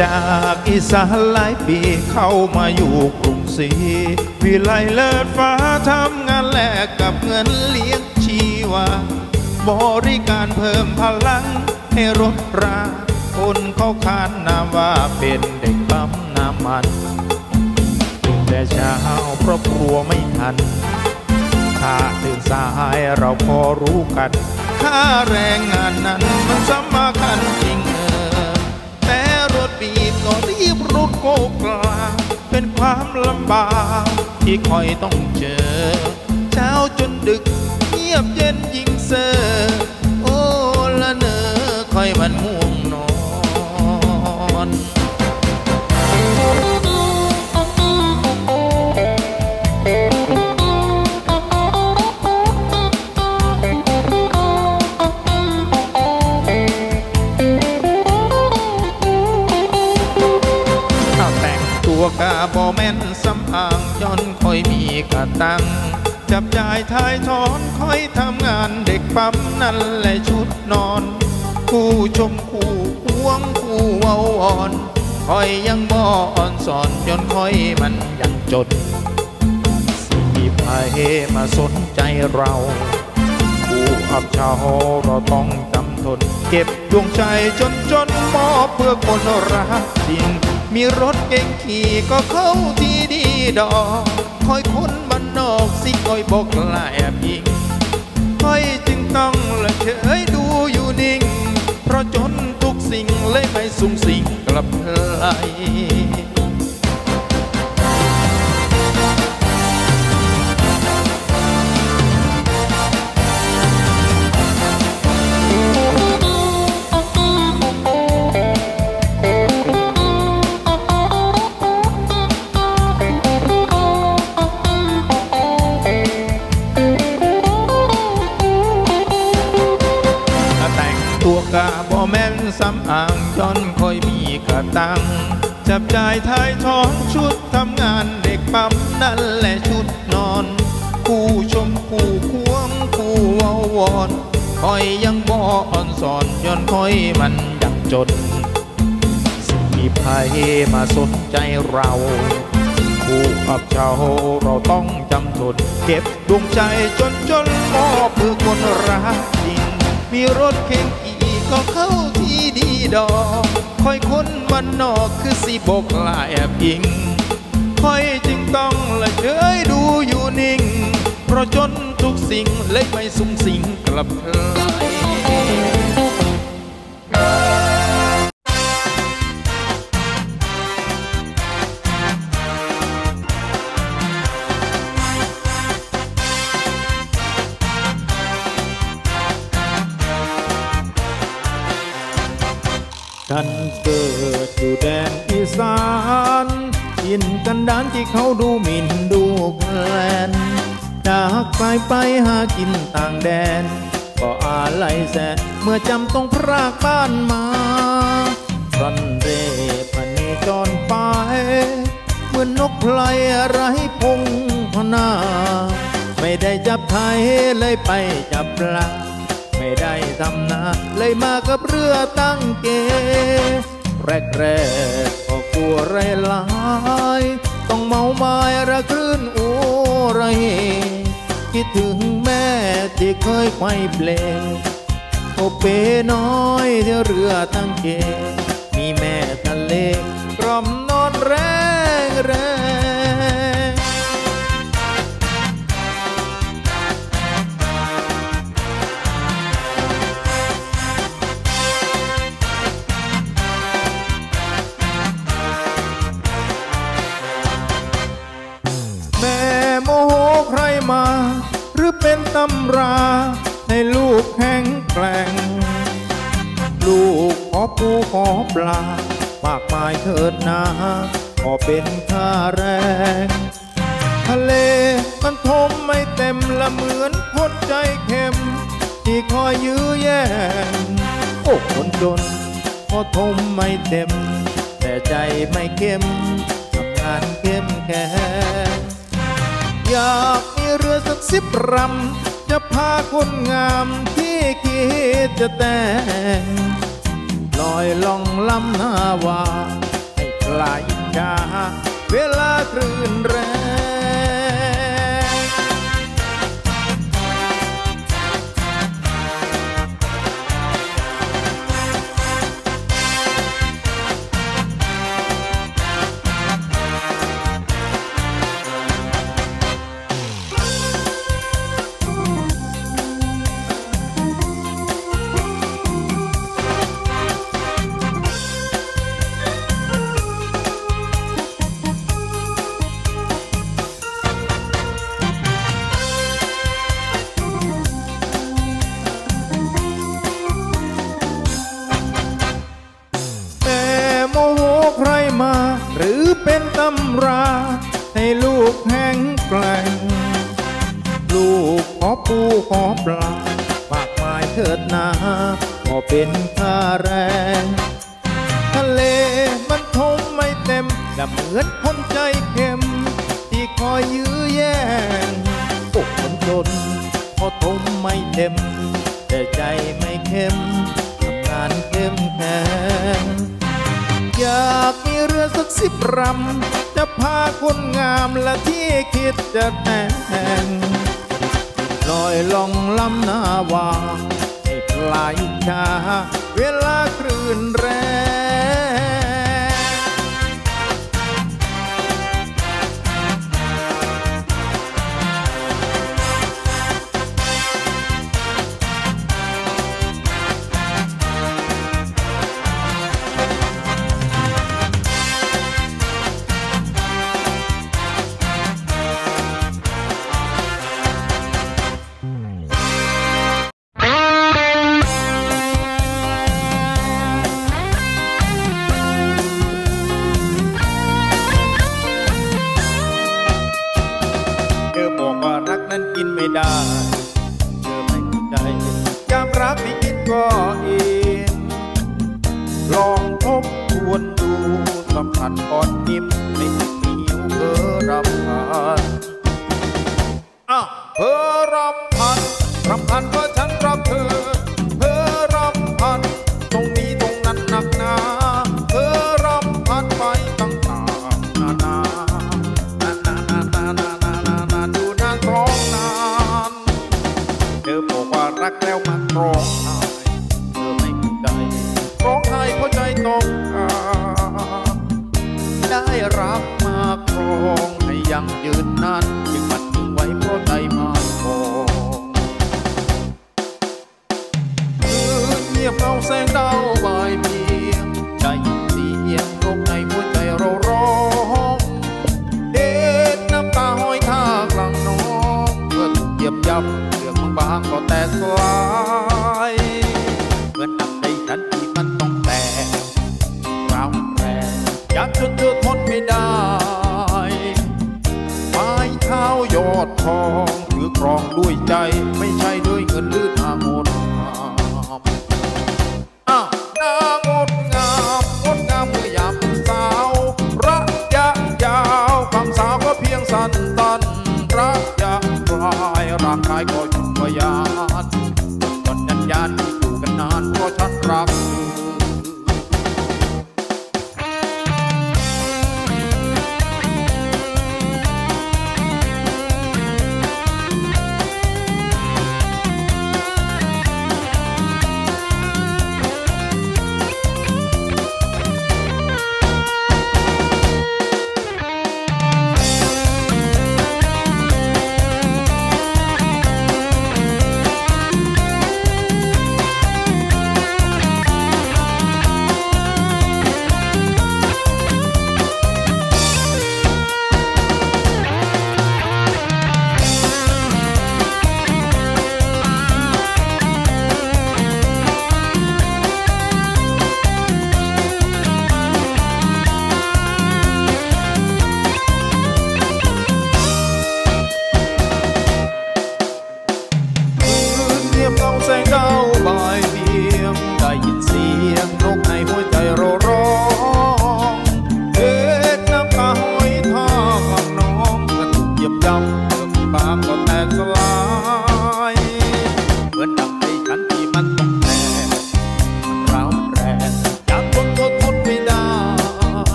จากอีสานหลายปีเข้ามาอยู่กรุงศรีวิไลเลิศฟ้าทำงานแลกกับเงินเลี้ยงชีวา บริการเพิ่มพลังให้รถราคนเขาขานนามว่าเป็นเด็กปั๊มน้ำมันตื่นแต่เช้าเพราะกลัวไม่ทัน ถ้าตื่นสายเราพอรู้กัน ค่าแรงงานนั้นมันสำคัญจริง ก็รีบรุดโกกลาเป็นความลำบากที่คอยต้องเจอ เช้าจนดึกเงียบเย็นยิ่งเซอโอ้ละเนอคอยมันหัว อนคอยทำงานเด็กปั๊มนั่นแหละชุดนอน คู่ชมคู่ห่วงคู่เวาอ่อน คอยยังบ่อ่อนสอนย้อนคอยมันยังจนสีไพมาสนใจเราผู้อับเฉาเราต้องจำทน เก็บดวงใจจนจนมอบเพื่อคนรักจริง มีรถเก่งขี่ก็เข้าที่ดีดอกคอยคนบ้านนอกสิคอยบอกลาแอบยิง คอยจึงต้องละเฉยดูอยู่นิ่ง เพราะจนทุกสิ่งเลยไม่สูงสิ่งกลับไหล จ่ายทายถอนชุดทำงานเด็กปั๊มนั่นแหละชุดนอน คู่ชมคู่ควงคู่เว้าวอนคอยยังบ่อ่อนสอนย้อนคอยมันยังจนสีไพมาสนใจเราผู้อับเฉาเราต้องจำทนเก็บดวงใจจนจนมอเพื่อคนรักจริง มีรถเข่งกี่ก็เข้าที่ดีดอก คอยคนมันนอกคือสีบกลาแอบยิงคอยจึงต้องละเฉยดูอยู่นิ่ง เพราะจนทุกสิ่งเลยไม่สุ่งสิงกลับเธอ อยู่แดนอีสานอินกันดานที่เขาดูหมิ่นดูแคลนจากไปไปหากินต่างแดน ก็อาลัยแสนเมื่อจำต้องพรากบ้านมารันเรพันนีจรไป เหมือนนกไพลไรพงพนา ไม่ได้จับไทยเลยไปจับปลาไม่ได้ทำนาเลยมากับเรือตั้งเก แรกแรกๆก็กลัวไรหลาย ต้องเมาไม้ระคลื่นอุไรคิดถึงแม่ที่เคยไขว้เพลงโอเปน้อยที่ยวเรือตั้งเกมีแม่ทะเลกล่อมนอนแรงแรง นค่าแรง ทะเลมันทมไม่เต็มละเหมือนคนใจเข็ม ที่คอยยื้อแย่งโอ้คนจนพอทมไม่เต็ม แต่ใจไม่เข้มทำงานเข้มแข็งอยากมีเรือสักสิบลำจะพาคนงามที่คิดจะแต่งลอยล่องลำหน้าวาปลาย ชาเวลาคลื่นแรง ปูขอปลาฝากหมายเถิดนาขอเป็นค่าแรง ทะเลมันทมไม่เต็มแต่เหมือนคนใจเข้ม ที่คอยยื้อแย่งปกคนจนพอทมไม่เต็ม แต่ใจไม่เข้มทำงานเข้มแข็งอยากมีเรือสักสิบรำจะพาคนงามและที่คิดจะแต่ง ลอยล่องลำนาวาให้ปลายชาเวลาคลื่นแรง กที่คิดก็เองลองทบทวนดูสัมผัสก่อนนิ่มไม่ติดเหนียวเธอรำพันอ้าวเธอรำพันรำพันว่าฉันรักเธอเธอรำพันตรงนี้ตรงนั้นหนักหนาเธอรำพันไปต่างๆนานานานนานนานนานานานาดูนานร้องนานเธอบอกว่ารักแล้วมันร้อง แสงดาวบายเพียงได้ยินเสียงนกในหัวใจเราร้อง เด็ดน้ำตาห้อยท่ากลางน้องเมื่อถูกเหยียบย่ำเรื่องบางก็แตกสลายเหมือนอันใดฉันที่มันต้องแตกร้าวแรงอยากจนเธอทนไม่ได้ไม้เท้ายอดทองถือครองด้วยใจไม่ใช่ด้วยเงินหรือทางโอนาม ที่อยู่กันนานเพราะฉันรักเธอ យាបចំបាបក៏តែស្លា